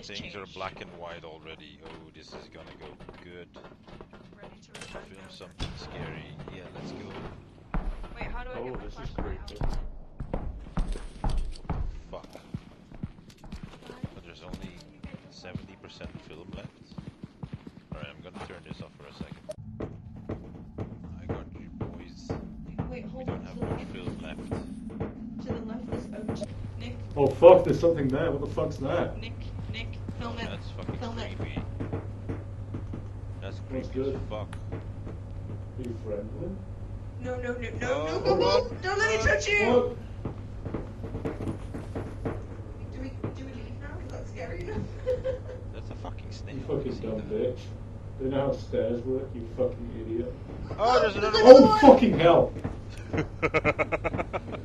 this Things changed. are black and white already. Oh, this is gonna go good. Ready to Film now. something scary. Yeah, let's go. Wait, how do I Oh, get my this is flashlight out? creepy. Fuck. But there's only 70% film left. Alright, I'm gonna turn this off for a second. I got you boys. Wait, We don't on. have much film left. to the left is OG. Nick, Oh fuck, there's something there. What the fuck's that? Nick, Nick, film it. that's fucking Film creepy. That's That's creepy as good. fuck. Are you friendly? No, no, no, no, Oh, no, no, hold no! Don't let it Oh. touch you! What? Do we, do we leave now? Is that scary enough? That's a fucking snail. You fucking See dumb that? bitch. They know how stairs work, you fucking idiot. Oh, there's another Oh one! fucking hell!